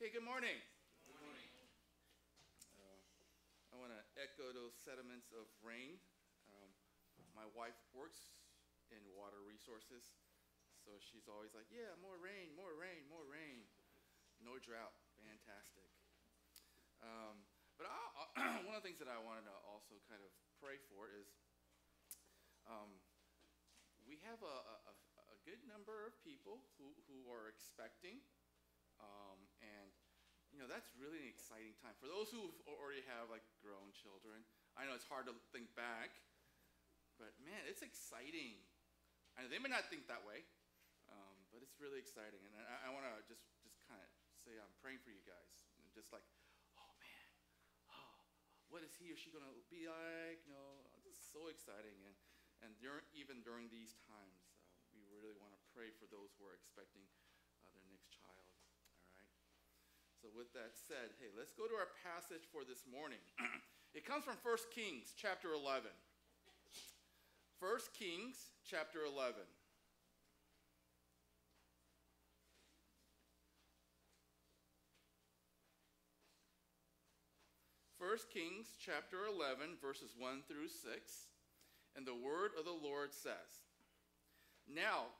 Hey, good morning. Good morning. Uh, I want to echo those sentiments of rain. Um, my wife works in water resources, so she's always like, yeah, more rain, more rain, more rain. No drought. Fantastic. Um, but I, one of the things that I wanted to also kind of pray for is um, we have a, a, a, good number of people who, who are expecting. Um, and, you know, that's really an exciting time. For those who already have, like, grown children, I know it's hard to think back, but man, it's exciting. And they may not think that way, um, but it's really exciting. And I, I want to just, just kind of say I'm praying for you guys. and Just like, oh man, oh, what is he or she going to be like? You know, this is so exciting. And, and during, even during these times, uh, we really want to pray for those who are expecting uh, their next child. All right? So, with that said, hey, let's go to our passage for this morning. it comes from 1 Kings chapter 11. 1 Kings chapter 11. 1 Kings chapter 11, verses 1 through 6. And the word of the Lord says Now,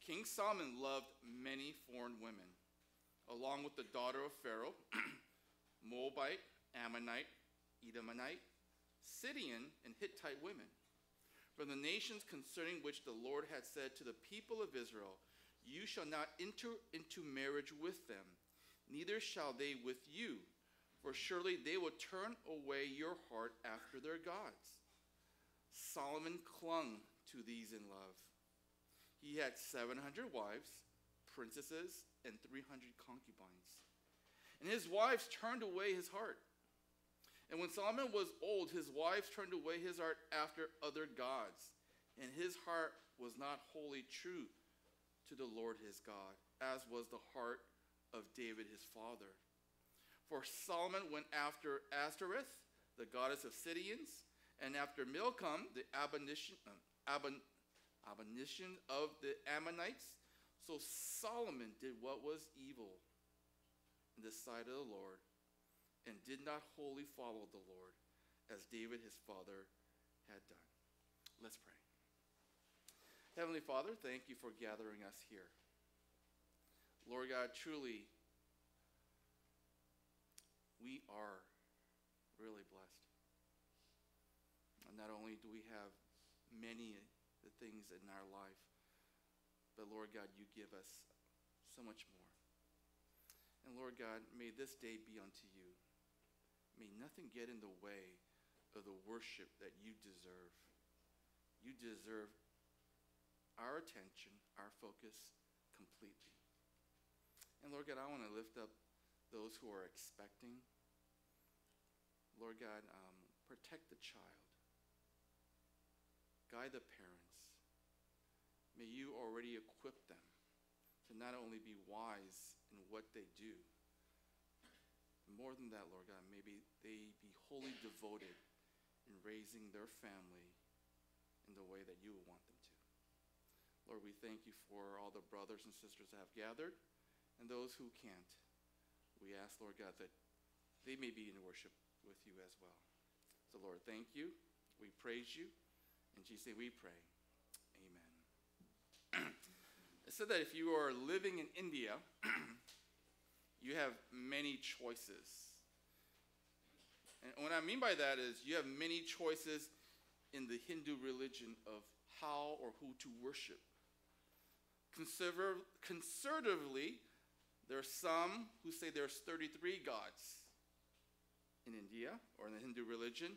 King Solomon loved many foreign women, along with the daughter of Pharaoh, Moabite, Ammonite, Edomite, Sidonian, and Hittite women, from the nations concerning which the Lord had said to the people of Israel, You shall not enter into marriage with them, neither shall they with you for surely they will turn away your heart after their gods. Solomon clung to these in love. He had 700 wives, princesses, and 300 concubines. And his wives turned away his heart. And when Solomon was old, his wives turned away his heart after other gods. And his heart was not wholly true to the Lord his God, as was the heart of David his father. For Solomon went after Ashtoreth, the goddess of Sidonians, and after Milcom, the abomination, uh, abomination of the Ammonites. So Solomon did what was evil in the sight of the Lord and did not wholly follow the Lord as David his father had done. Let's pray. Heavenly Father, thank you for gathering us here. Lord God, truly we are really blessed. And not only do we have many the things in our life, but Lord God, you give us so much more. And Lord God, may this day be unto you. May nothing get in the way of the worship that you deserve. You deserve our attention, our focus completely. And Lord God, I want to lift up those who are expecting. Lord God, um, protect the child, guide the parents. May you already equip them to not only be wise in what they do, more than that, Lord God, maybe they be wholly devoted in raising their family in the way that you would want them to. Lord, we thank you for all the brothers and sisters that have gathered and those who can't. We ask, Lord God, that they may be in worship with you as well. So, Lord, thank you. We praise you. In Jesus' name we pray. Amen. it said that if you are living in India, you have many choices. And what I mean by that is you have many choices in the Hindu religion of how or who to worship. Conservative, conservatively, there are some who say there's 33 gods in India or in the Hindu religion.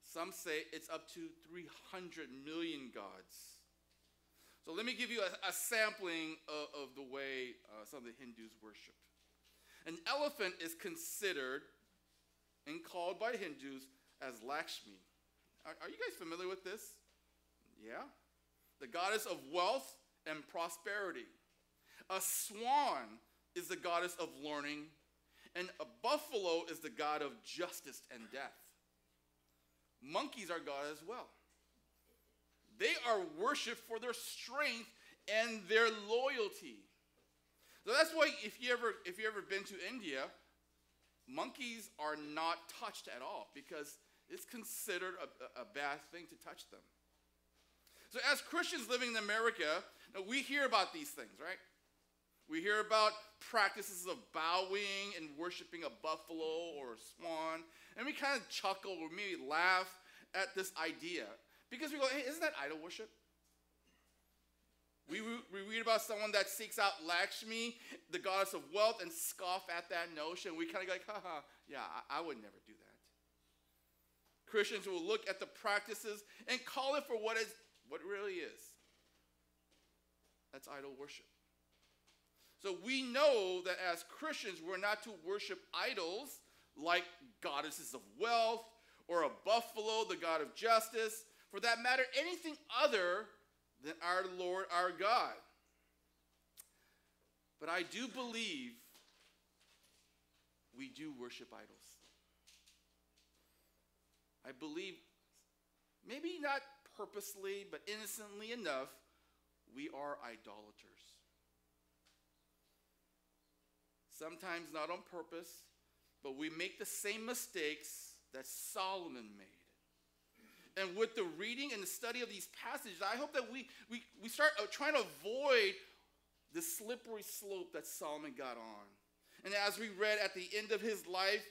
Some say it's up to 300 million gods. So let me give you a, a sampling of, of, the way uh, some of the Hindus worship. An elephant is considered and called by Hindus as Lakshmi. Are, are you guys familiar with this? Yeah? The goddess of wealth and prosperity. A swan is the goddess of learning and a buffalo is the god of justice and death. Monkeys are God as well. They are worshiped for their strength and their loyalty. So that's why if you ever if you ever been to India, monkeys are not touched at all because it's considered a, a bad thing to touch them. So as Christians living in America, we hear about these things, right? We hear about practices of bowing and worshiping a buffalo or a swan, and we kind of chuckle or maybe laugh at this idea because we go, hey, isn't that idol worship? We, we read about someone that seeks out Lakshmi, the goddess of wealth, and scoff at that notion. We kind of go like, haha, yeah, I, I would never do that. Christians will look at the practices and call it for what, is, what it really is. That's idol worship. So we know that as Christians, we're not to worship idols like goddesses of wealth or a buffalo, the god of justice, for that matter, anything other than our Lord our God. But I do believe we do worship idols. I believe, maybe not purposely, but innocently enough, we are idolaters. Sometimes not on purpose, but we make the same mistakes that Solomon made. And with the reading and the study of these passages, I hope that we, we, we start uh, trying to avoid the slippery slope that Solomon got on. And as we read at the end of his life,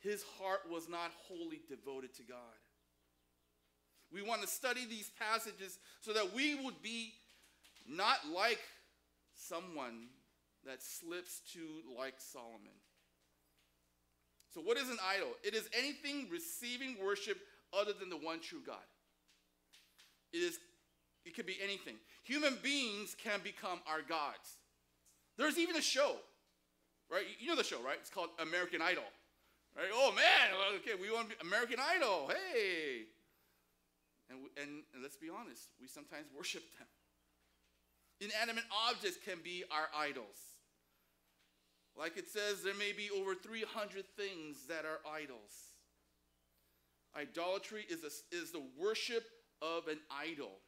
his heart was not wholly devoted to God. We want to study these passages so that we would be not like someone that slips to like Solomon. So, what is an idol? It is anything receiving worship other than the one true God. It is it could be anything. Human beings can become our gods. There's even a show, right? You know the show, right? It's called American Idol. Right? Oh man, okay, we want American Idol. Hey. And, and, and let's be honest, we sometimes worship them. Inanimate objects can be our idols. Like it says, there may be over 300 things that are idols. Idolatry is, a, is the worship of an idol.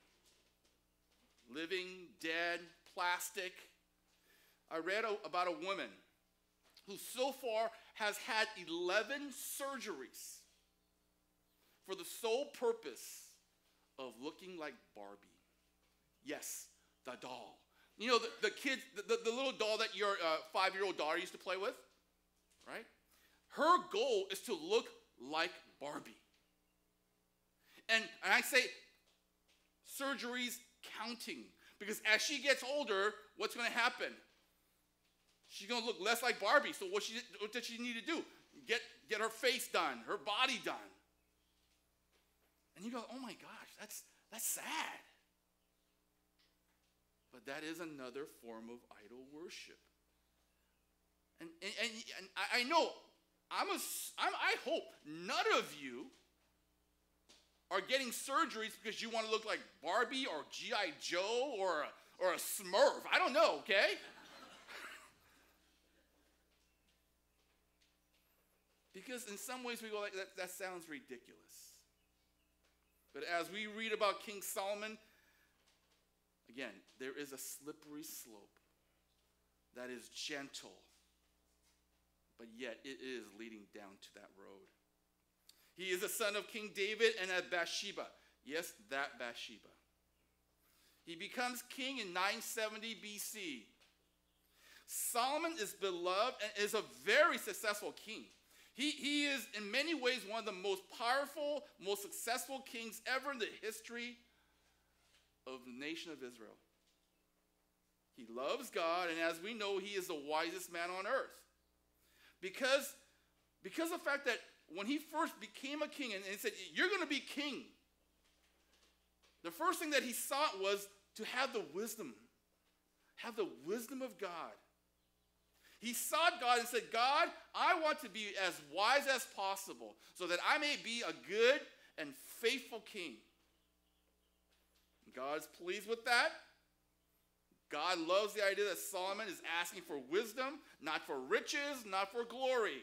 Living, dead, plastic. I read a, about a woman who so far has had 11 surgeries for the sole purpose of looking like Barbie. Yes, the doll. You know, the, the kids, the, the, the, little doll that your uh, five year old daughter used to play with, right? Her goal is to look like Barbie. And, and I say surgeries counting because as she gets older, what's going to happen? She's going to look less like Barbie. So what, she, what does she need to do? Get, get her face done, her body done. And you go, oh my gosh, that's, that's sad. But that is another form of idol worship. And, and, and, and I, I know, I'm a, I'm, I hope none of you are getting surgeries because you want to look like Barbie or G.I. Joe or a, or a Smurf. I don't know, okay? because in some ways we go like, that, that sounds ridiculous. But as we read about King Solomon, again, there is a slippery slope that is gentle, but yet it is leading down to that road. He is the son of King David and of Bathsheba. Yes, that Bathsheba. He becomes king in 970 BC. Solomon is beloved and is a very successful king. He, he is, in many ways, one of the most powerful, most successful kings ever in the history of the nation of Israel. He loves God, and as we know, he is the wisest man on earth. Because, because of the fact that when he first became a king and, he said, You're going to be king, the first thing that he sought was to have the wisdom, have the wisdom of God. He sought God and said, God, I want to be as wise as possible so that I may be a good and faithful king. God is pleased with that. God loves the idea that Solomon is asking for wisdom, not for riches, not for glory.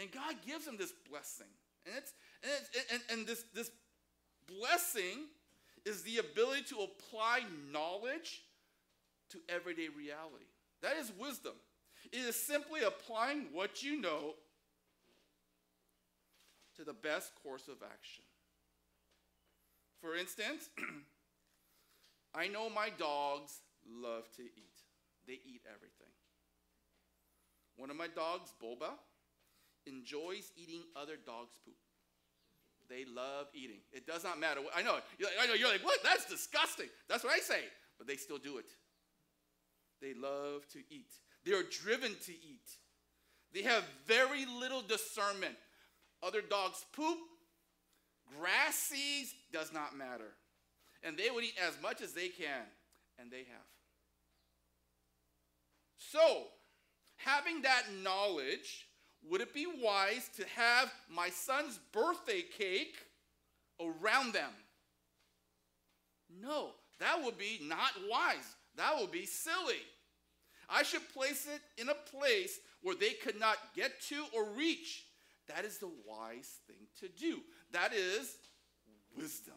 And God gives him this blessing. And, it's, and, it's, and, and this, this blessing is the ability to apply knowledge to everyday reality. That is wisdom. It is simply applying what you know to the best course of action. For instance, I know my dogs love to eat. They eat everything. One of my dogs, Boba, enjoys eating other dogs' poop. They love eating. It does not matter. What, I know. You're like, I know. You're like, what? That's disgusting. That's what I say. But they still do it. They love to eat. They are driven to eat. They have very little discernment. Other dogs poop, grass seeds, does not matter. And they would eat as much as they can, and they have. So, having that knowledge, would it be wise to have my son's birthday cake around them? No, that would be not wise. That would be silly. I should place it in a place where they could not get to or reach. That is the wise thing to do. That is wisdom.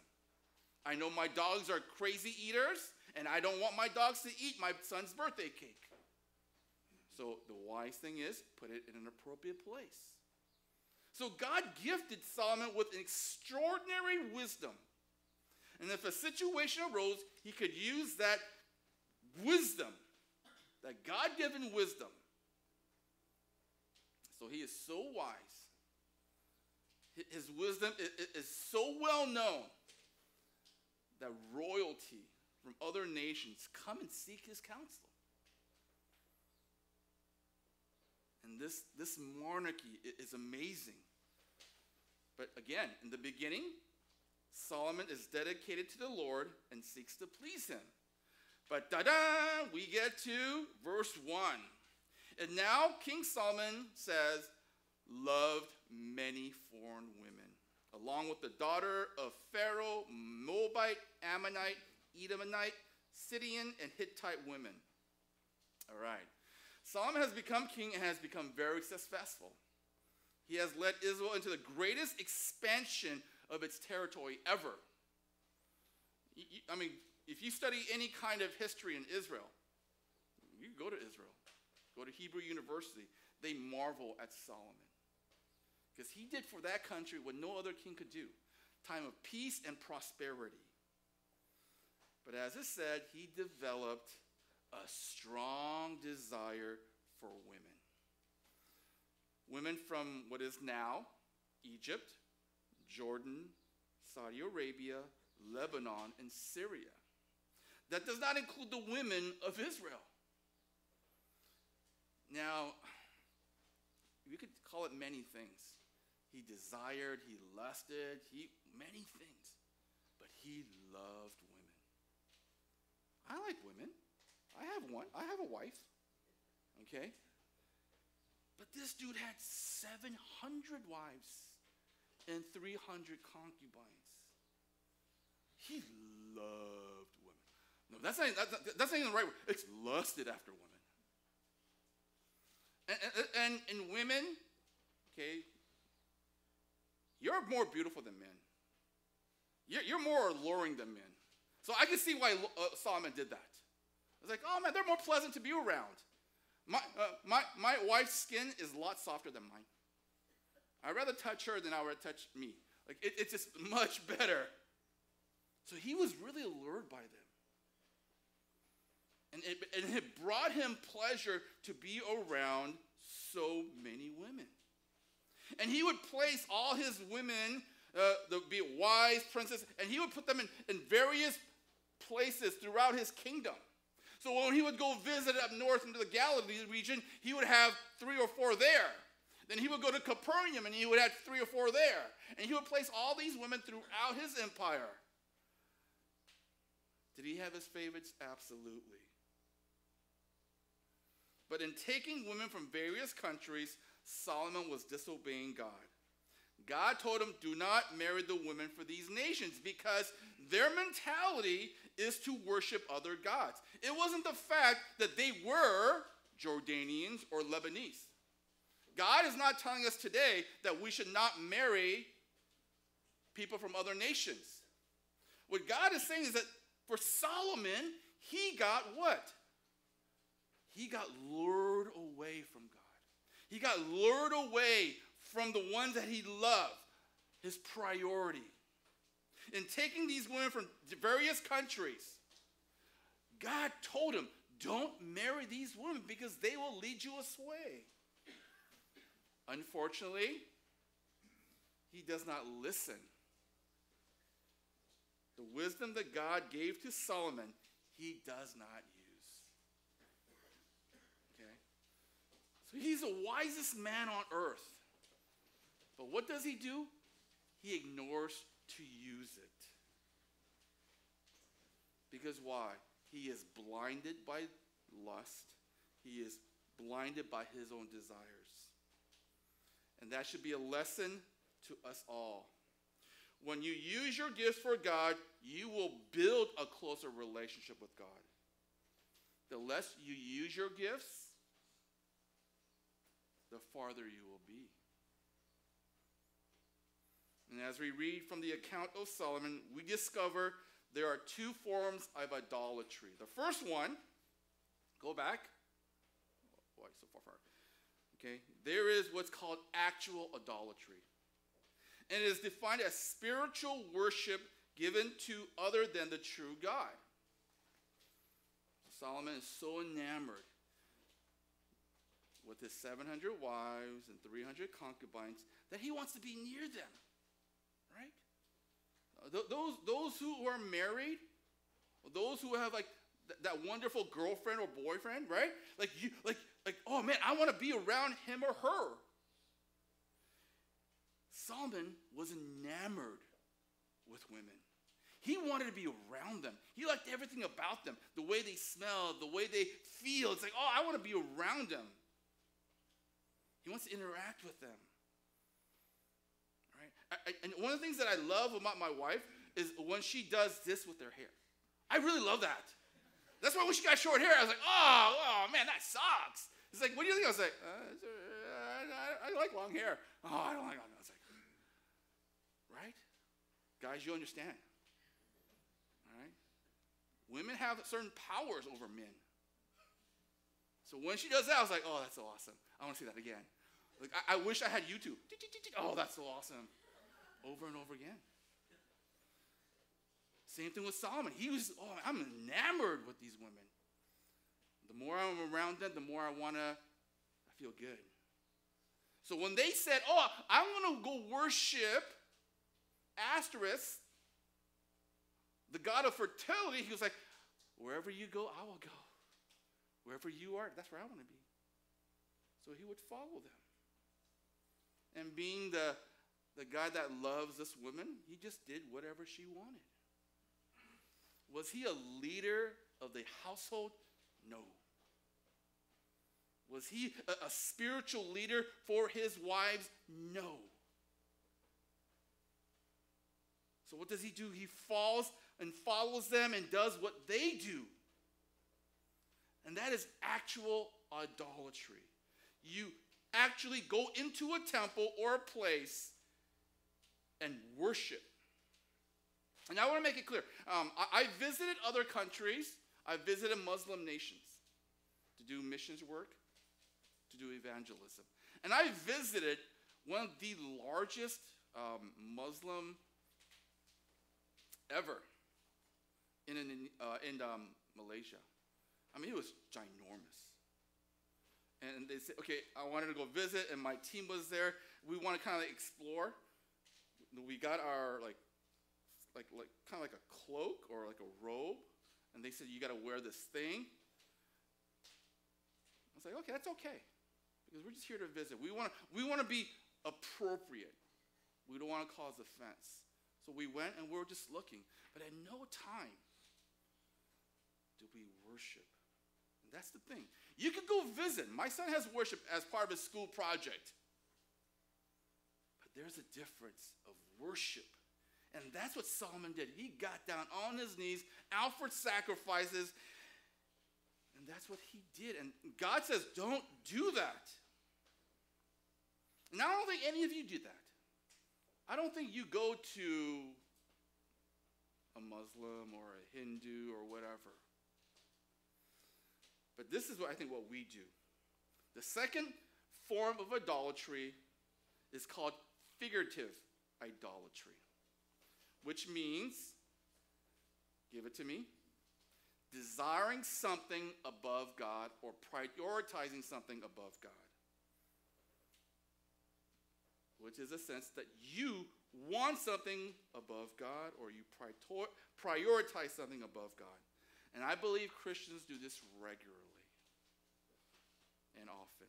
I know my dogs are crazy eaters, and I don't want my dogs to eat my son's birthday cake. So the wise thing is put it in an appropriate place. So God gifted Solomon with extraordinary wisdom. And if a situation arose, he could use that wisdom, that God given wisdom. So he is so wise. His wisdom is so well known that royalty from other nations come and seek his counsel. And this, this monarchy is amazing. But again, in the beginning, Solomon is dedicated to the Lord and seeks to please him. But da da, we get to verse 1. And now King Solomon says, loved many foreign women, along with the daughter of Pharaoh, Moabite, Ammonite, Edomite, Sidonian, and Hittite women. All right. Solomon has become king and has become very successful. He has led Israel into the greatest expansion of its territory ever. I mean, if you study any kind of history in Israel, you go to Israel, go to Hebrew University, they marvel at Solomon. Because he did for that country what no other king could do time of peace and prosperity. But as it said, he developed a strong desire for women. Women from what is now Egypt, Jordan, Saudi Arabia, Lebanon, and Syria. That does not include the women of Israel. Now, we could call it many things. He desired, he lusted, he many things. But he loved women. I like women. I have one. I have a wife. Okay? But this dude had 700 wives and 300 concubines. He loved women. No, that's not, that's, not even the right word. It's lusted after women. And, and, and women, okay, you're more beautiful than men. You're, you're more alluring than men. So I can see why uh, Solomon did that. It's like, oh man, they're more pleasant to be around. My, uh, my, my wife's skin is a lot softer than mine. I'd rather touch her than I would touch me. Like, it, it's just much better. So he was really allured by them. And it, and it brought him pleasure to be around so many women. And he would place all his women, uh, the be wise princes, and he would put them in, in various places throughout his kingdom. So when he would go visit up north into the Galilee region, he would have three or four there. Then he would go to Capernaum and he would have three or four there. And he would place all these women throughout his empire. Did he have his favorites? Absolutely. But in taking women from various countries, Solomon was disobeying God. God told him, Do not marry the women for these nations because their mentality is to worship other gods. It wasn't the fact that they were Jordanians or Lebanese. God is not telling us today that we should not marry people from other nations. What God is saying is that for Solomon, he got what? he got lured away from God. He got lured away from the ones that he loved, his priority. In taking these women from various countries, God told him, don't marry these women because they will lead you astray. Unfortunately, he does not listen. The wisdom that God gave to Solomon, he does not use. Okay? So he's the wisest man on earth. But what does he do? He ignores to use it. Because why? He is blinded by lust, he is blinded by his own desires. And that should be a lesson to us all. When you use your gifts for God, you will build a closer relationship with God. The less you use your gifts, the farther you will be. And as we read from the account of Solomon, we discover there are two forms of idolatry. The first one, go back. Oh, boy, so far, far. Okay, there is what's called actual idolatry and it is defined as spiritual worship given to other than the true God. Solomon is so enamored with his 700 wives and 300 concubines that he wants to be near them. Th- those, those who are married, those who have like th- that wonderful girlfriend or boyfriend, right? Like you like like oh man, I want to be around him or her. Solomon was enamored with women. He wanted to be around them. He liked everything about them the way they smell, the way they feel. It's like, oh, I want to be around them. He wants to interact with them. I, and one of the things that I love about my wife is when she does this with her hair. I really love that. That's why when she got short hair, I was like, oh, oh man, that sucks. It's like, what do you think? I was like, uh, I, I, like long hair. Oh, I don't like long hair. I was like, Right? Guys, you understand. All right? Women have certain powers over men. So when she does that, I was like, oh, that's so awesome. I want to see that again. Like, I, I wish I had YouTube. Oh, that's so awesome. Over and over again. Same thing with Solomon. He was, oh, I'm enamored with these women. The more I'm around them, the more I want to, I feel good. So when they said, oh, I want to go worship Ashtoreth, the God of fertility, he was like, wherever you go, I will go. Wherever you are, that's where I want to be. So he would follow them. And being the, the guy that loves this woman, he just did whatever she wanted. Was he a leader of the household? No. Was he a, a spiritual leader for his wives? No. So, what does he do? He falls and follows them and does what they do. And that is actual idolatry. You actually go into a temple or a place and worship. And I want to make it clear um, I, I visited other countries, I visited Muslim nations to do missions work, to do evangelism. And I visited one of the largest um, Muslim ever in, in, uh, in um, Malaysia. I mean, it was ginormous. And they said, okay, I wanted to go visit, and my team was there. We want to kind of explore. We got our like, like, like kind of like a cloak or like a robe, and they said you got to wear this thing. I was like, okay, that's okay, because we're just here to visit. We want to we want to be appropriate. We don't want to cause offense. So we went and we were just looking. But at no time did we worship. And that's the thing. You could go visit. My son has worship as part of his school project. There's a difference of worship. And that's what Solomon did. He got down on his knees, offered sacrifices, and that's what he did. And God says, don't do that. I don't think any of you do that. I don't think you go to a Muslim or a Hindu or whatever. But this is what I think what we do. The second form of idolatry is called figurative idolatry, which means, give it to me, desiring something above God or prioritizing something above God. Which is a sense that you want something above God or you prioritize something above God. And I believe Christians do this regularly and often.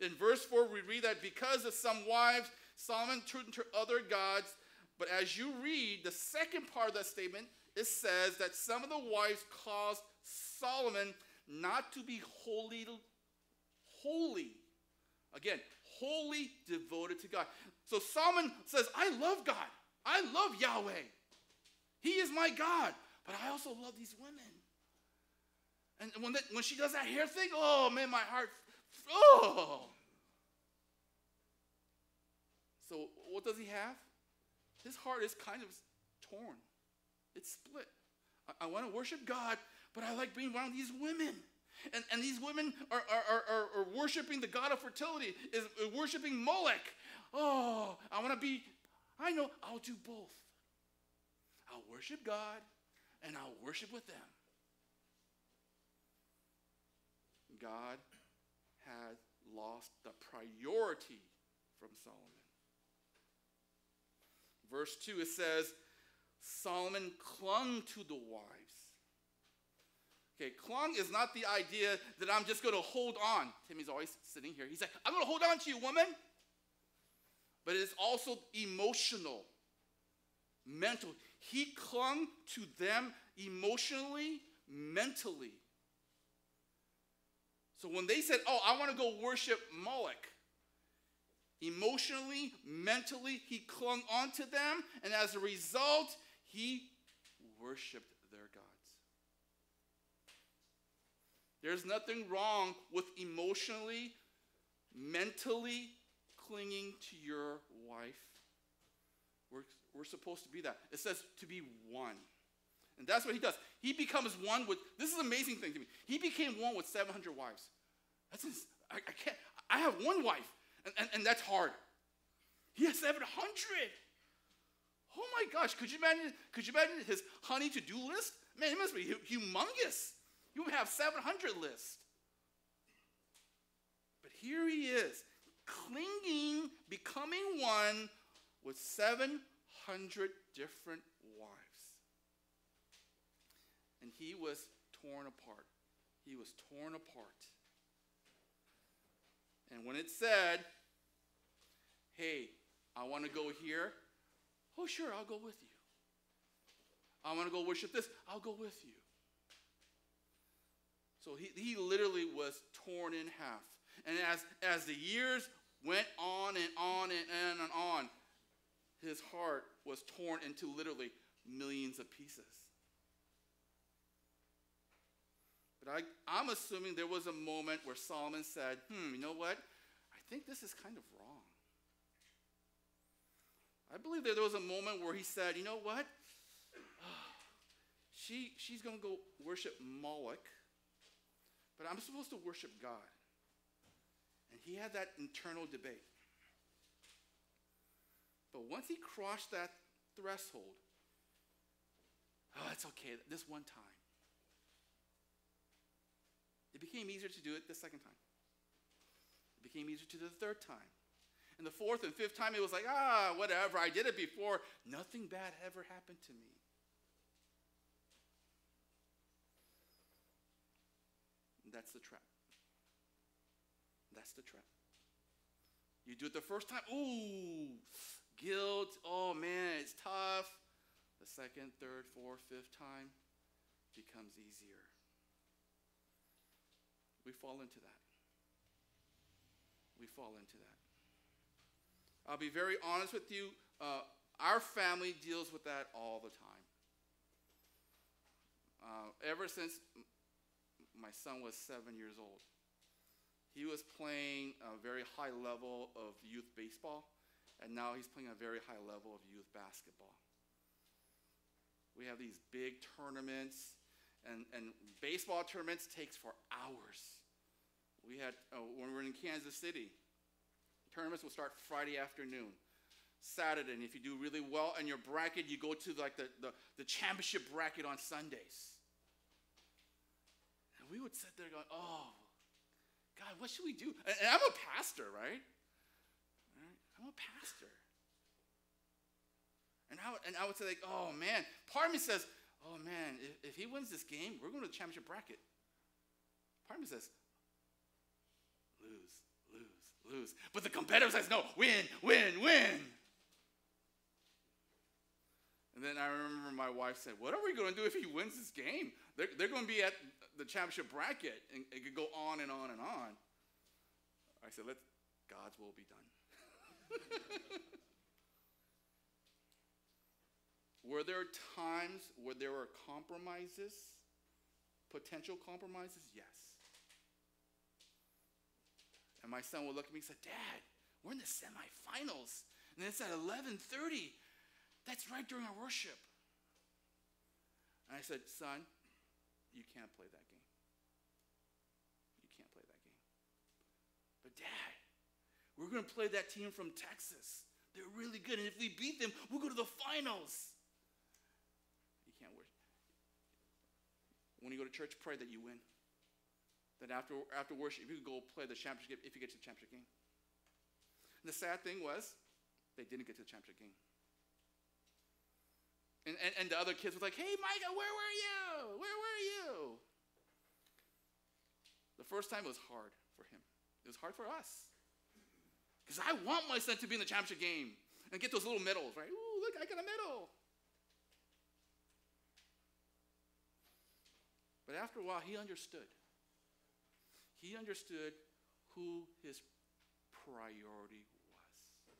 In verse 4, we read that because of some wives, Solomon turned to other gods. But as you read the second part of that statement, it says that some of the wives caused Solomon not to be wholly, holy. Again, wholly devoted to God. So Solomon says, I love God. I love Yahweh. He is my God. But I also love these women. And when, that, when she does that hair thing, oh man, my heart, oh. So what does he have? His heart is kind of torn. It's split. I, I want to worship God, but I like being around these women. And, and these women are, are, are, are worshiping the god of fertility, is worshiping Molech. Oh, I want to be, I know, I'll do both. I'll worship God and I'll worship with them. God had lost the priority from Solomon. Verse 2, it says, Solomon clung to the wives. Okay, clung is not the idea that I'm just going to hold on. Timmy's always sitting here. He's like, I'm going to hold on to you, woman. But it is also emotional, mental. He clung to them emotionally, mentally. So when they said, Oh, I want to go worship Moloch, emotionally, mentally, he clung onto them, and as a result, he worshiped their gods. There's nothing wrong with emotionally, mentally clinging to your wife. We're, we're supposed to be that. It says to be one. And that's what he does. He becomes one with, this is an amazing thing to me. He became one with 700 wives. That's I, I can't, I have one wife, and, and, and that's hard. He has 700. Oh my gosh, could you imagine, could you imagine his honey to do list? Man, it must be humongous. You have 700 lists. But here he is, clinging, becoming one with 700 different wives. And he was torn apart. He was torn apart. And when it said, hey, I want to go here, oh, sure, I'll go with you. I want to go worship this, I'll go with you. So he, he literally was torn in half. And as, as the years went on and on and on and on, his heart was torn into literally millions of pieces. But I, I'm assuming there was a moment where Solomon said, hmm, you know what? I think this is kind of wrong. I believe that there was a moment where he said, you know what? she, she's going to go worship Moloch but I'm supposed to worship God. And he had that internal debate. But once he crossed that threshold, oh, it's okay, this one time. It became easier to do it the second time. It became easier to do the third time. And the fourth and fifth time, it was like, ah, whatever, I did it before. Nothing bad ever happened to me. That's the trap. That's the trap. You do it the first time, ooh, guilt, oh man, it's tough. The second, third, fourth, fifth time becomes easier. We fall into that. We fall into that. I'll be very honest with you. Uh, our family deals with that all the time. Uh, ever since my son was seven years old. He was playing a very high level of youth baseball, and now he's playing a very high level of youth basketball. We have these big tournaments, And, and baseball tournaments takes for hours. We had, uh, when we were in Kansas City, tournaments will start Friday afternoon. Saturday, and if you do really well in your bracket, you go to like the, the, the championship bracket on Sundays. And we would sit there going, oh, God, what should we do? And, and I'm a pastor, right? I'm a pastor. And I, would, and I would say, like, oh man, part of me says, oh man, if, if he wins this game, we're going to the championship bracket. Part of me says, lose, lose, lose. But the competitor says, no, win, win, win. And then I remember my wife said, What are we going to do if he wins this game? They're, they're going to be at the championship bracket, and it could go on and on and on. I said, Let God's will be done. were there times where there were compromises, potential compromises? Yes. And my son would look at me and say, Dad, we're in the semifinals. And it's at 1130. That's right during our worship. And I said, Son, you can't play that game. You can't play that game. But, Dad, we're going to play that team from Texas. They're really good. And if we beat them, we'll go to the finals. You can't worship. When you go to church, pray that you win. That after, after worship, you could go play the championship if you get to the championship game. And the sad thing was, they didn't get to the championship game. And, and, and the other kids were like, hey, Micah, where were you? Where were you? The first time it was hard for him. It was hard for us. Because I want my son to be in the championship game and get those little medals, right? Ooh, look, I got a medal. But after a while, he understood. He understood who his priority was.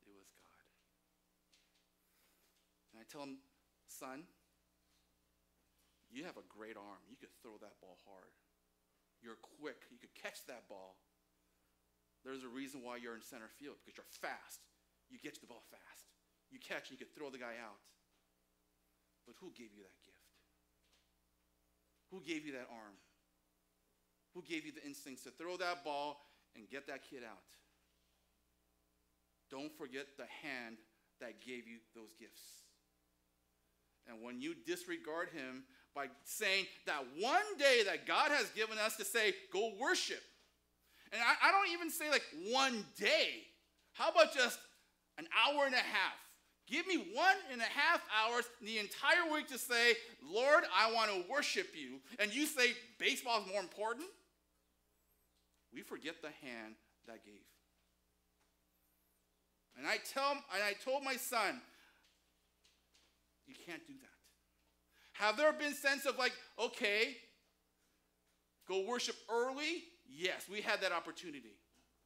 It was God. And I tell him, son, you have a great arm. You could throw that ball hard. You're quick. You could catch that ball. There's a reason why you're in center field because you're fast. You get to the ball fast. You catch and you could throw the guy out. But who gave you that gift? Who gave you that arm? Who gave you the instincts to throw that ball and get that kid out? Don't forget the hand that gave you those gifts. And when you disregard him by saying that one day that God has given us to say, go worship. And I, I, don't even say like one day. How about just an hour and a half? Give me one and a half hours the entire week to say, Lord, I want to worship you. And you say baseball is more important? We forget the hand that gave. And I tell and I told my son, you can't do that. Have there been sense of like, okay, go worship early? Yes, we had that opportunity.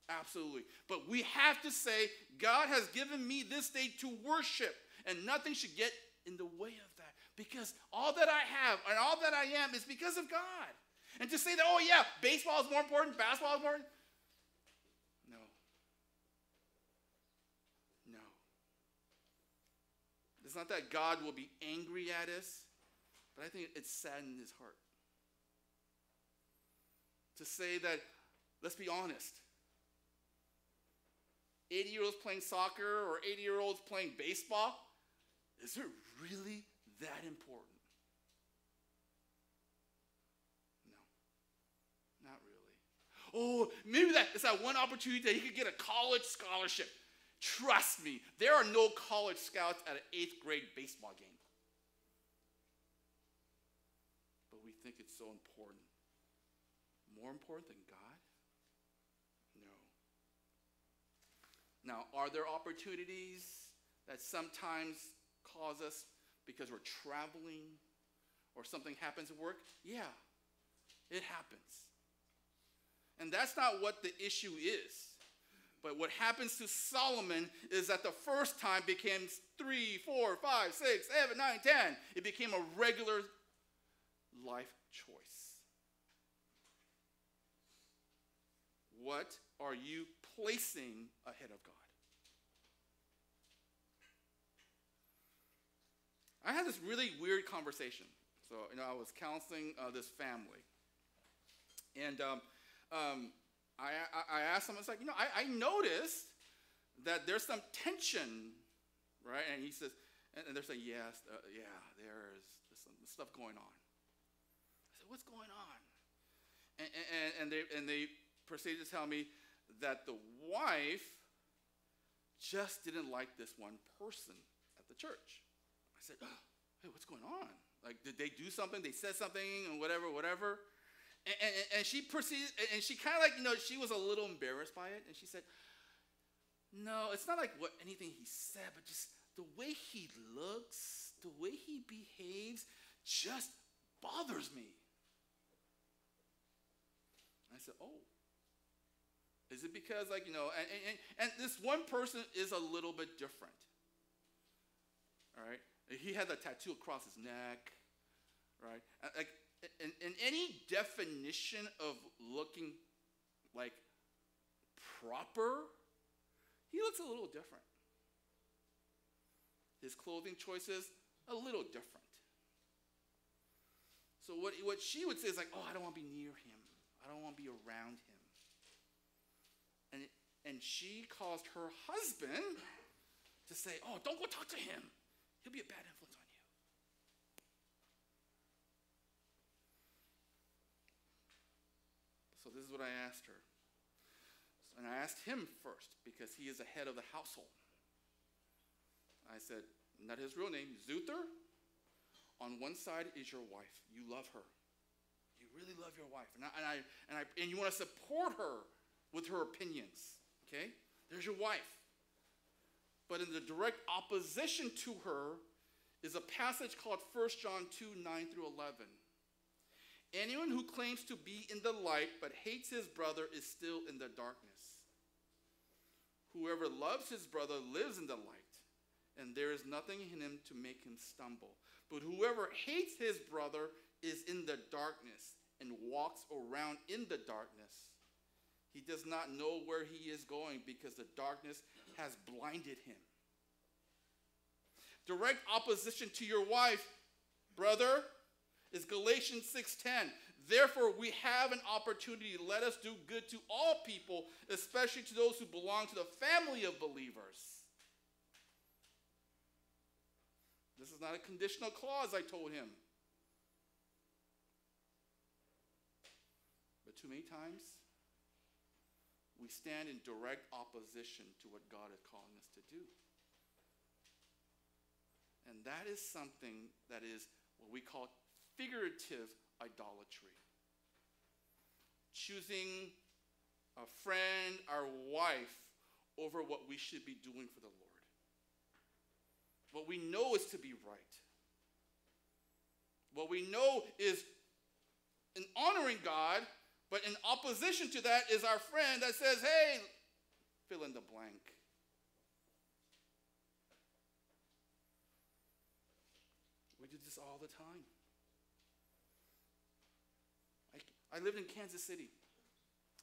Absolutely. But we have to say, God has given me this day to worship, and nothing should get in the way of that. Because all that I have and all that I am is because of God. And to say that, oh yeah, baseball is more important, basketball is more important, No. No. It's not that God will be angry at us, but I think it's saddened his heart. To say that, let's be honest, 80 year olds playing soccer or 80 year olds playing baseball, is it really that important? No, not really. Oh, maybe that is that one opportunity that he could get a college scholarship. Trust me, there are no college scouts at an eighth grade baseball game. But we think it's so important. More important than God? No. Now, are there opportunities that sometimes cause us because we're traveling or something happens at work? Yeah, it happens. And that's not what the issue is. But what happens to Solomon is that the first time became three, four, five, six, seven, nine, ten. It became a regular life choice. What are you placing ahead of God? I had this really weird conversation So, you know, I was counseling uh, this family. And um, um, I, I, I, asked him, I was like, you know, I, I noticed that there's some tension, right? And he says, and, and they're saying, yes, uh, yeah, there is some stuff going on. I said, what's going on? And, and, and, they, and they proceeded to tell me that the wife just didn't like this one person at the church. I said, hey, what's going on? Like, did they do something? They said something and whatever, whatever. And, and, and she proceeded, and she kind of like, you know, she was a little embarrassed by it. And she said, no, it's not like what anything he said, but just the way he looks, the way he behaves, just bothers me. I said, oh. Is it because, like, you know, and, and, and this one person is a little bit different. All right? He had a tattoo across his neck, right? Like, in, in any definition of looking like proper, he looks a little different. His clothing choices, a little different. So what, what she would say is like, oh, I don't want to be near him. I don't want to be around him. And, and she caused her husband to say, oh, don't go talk to him. He'll be a bad influence on you. So this is what I asked her. And I asked him first because he is the head of the household. I said, not his real name, Zuther. On one side is your wife. You love her. You really love your wife. And, I, and, I, and, I, and you want to support her with her opinions. Okay? There's your wife. But in the direct opposition to her is a passage called 1 John 2 9 through 11. Anyone who claims to be in the light but hates his brother is still in the darkness. Whoever loves his brother lives in the light, and there is nothing in him to make him stumble. But whoever hates his brother is in the darkness and walks around in the darkness. He does not know where he is going because the darkness has blinded him. Direct opposition to your wife, brother, is Galatians 6:10. Therefore, we have an opportunity. Let us do good to all people, especially to those who belong to the family of believers. This is not a conditional clause, I told him. But too many times, we stand in direct opposition to what God is calling us to do. And that is something that is what we call figurative idolatry. Choosing a friend, our wife, over what we should be doing for the Lord. What we know is to be right. What we know is in honoring God but in opposition to that is our friend that says, hey, fill in the blank. We do this all the time. I, lived in Kansas City.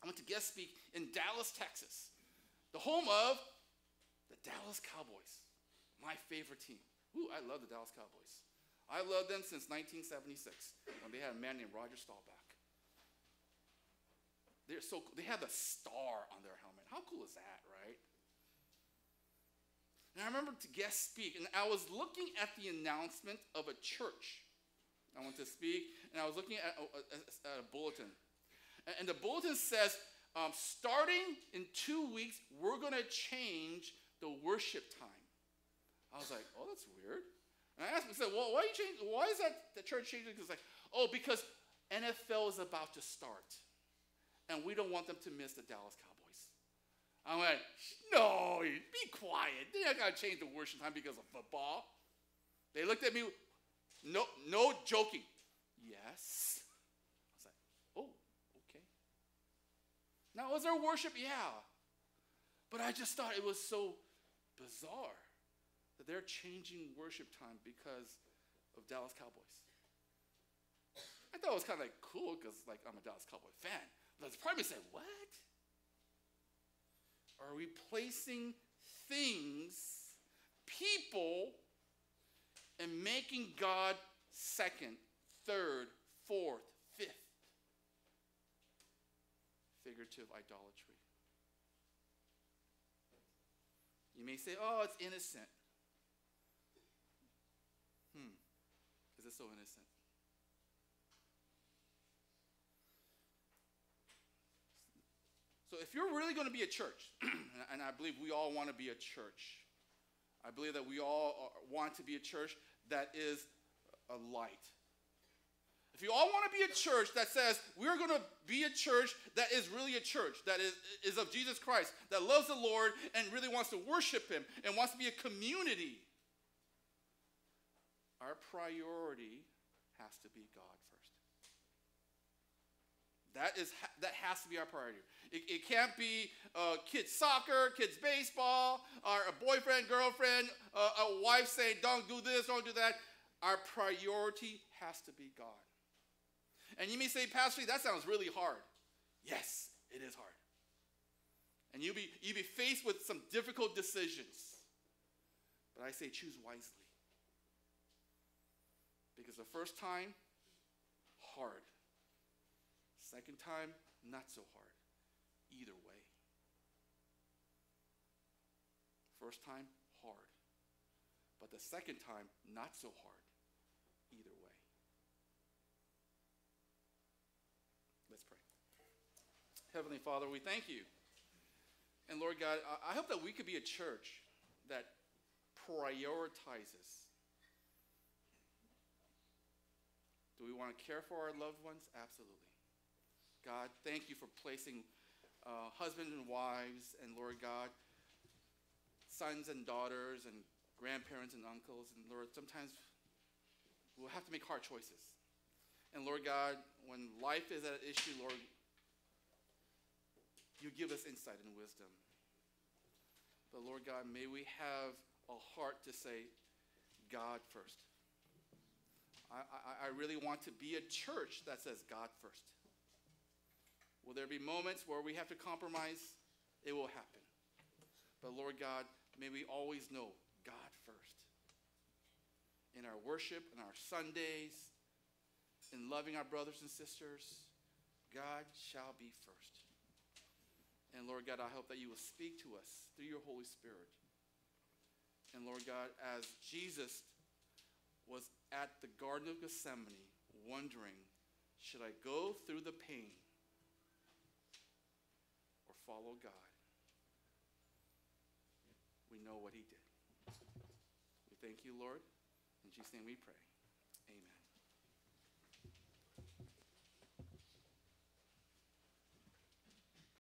I went to guest speak in Dallas, Texas, the home of the Dallas Cowboys, my favorite team. Ooh, I love the Dallas Cowboys. I love them since 1976 when they had a man named Roger Staubach. They're so they have the star on their helmet. How cool is that, right? And I remember to guest speak, and I was looking at the announcement of a church. I went to speak, and I was looking at a, a bulletin. And, the bulletin says, um, starting in two weeks, we're going to change the worship time. I was like, oh, that's weird. And I asked him, I said, well, why, you change, why is that the church changing? Because like, oh, because NFL is about to start and we don't want them to miss the Dallas Cowboys. I went, no, be quiet. They're not going to change the worship time because of football. They looked at me, no, no joking. Yes. I was like, oh, okay. Now, was there worship? Yeah. But I just thought it was so bizarre that they're changing worship time because of Dallas Cowboys. I thought it was kind of like cool because like I'm a Dallas Cowboy fan. Let's probably say, what? Are we placing things, people, and making God second third, fourth, fifth. Figurative idolatry. You may say, oh, it's innocent. Hmm. Is it so innocent? So, if you're really going to be a church, and I believe we all want to be a church, I believe that we all want to be a church that is a light. If you all want to be a church that says we're going to be a church that is really a church, that is, is of Jesus Christ, that loves the Lord and really wants to worship Him and wants to be a community, our priority has to be God first. That, is, that has to be our priority. It, it can't be uh, kids soccer, kids baseball, or a boyfriend, girlfriend, uh, a wife saying, don't do this, don't do that. Our priority has to be God. And you may say, Pastor, that sounds really hard. Yes, it is hard. And you'll be, you'll be faced with some difficult decisions. But I say, choose wisely. Because the first time, hard. Second time, not so hard either way. First time, hard. But the second time, not so hard either way. Let's pray. Heavenly Father, we thank you. And Lord God, I hope that we could be a church that prioritizes. Do we want to care for our loved ones? Absolutely. God, thank you for placing uh, husbands and wives, and Lord God, sons and daughters, and grandparents and uncles. And Lord, sometimes we'll have to make hard choices. And Lord God, when life is at issue, Lord, you give us insight and wisdom. But Lord God, may we have a heart to say, God first. I, I, I really want to be a church that says God first. Will there be moments where we have to compromise? It will happen. But Lord God, may we always know God first. In our worship, in our Sundays, in loving our brothers and sisters, God shall be first. And Lord God, I hope that you will speak to us through your Holy Spirit. And Lord God, as Jesus was at the Garden of Gethsemane, wondering, should I go through the pain follow God. We know what he did. We thank you, Lord. In Jesus' name we pray.